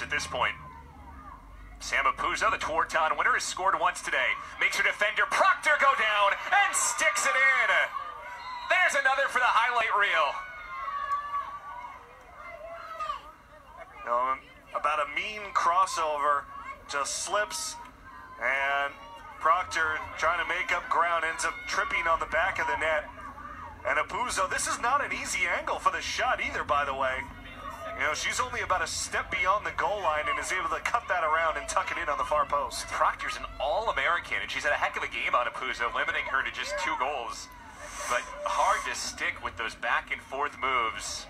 yards at this point. Sam Apuzzo, the Tewaaraton winner, has scored once today. Makes her defender Proctor go down and sticks it in. There's another for the highlight reel. Know, um, about a mean crossover, just slips, and Proctor trying to make up ground ends up tripping on the back of the net. And Apuzzo, this is not an easy angle for the shot either, by the way. You know, she's only about a step beyond the goal line and is able to cut that around and tuck it in on the far post. Proctor's an All-American, and she's had a heck of a game on Apuzzo, limiting her to just two goals. But hard to stick with those back and forth moves.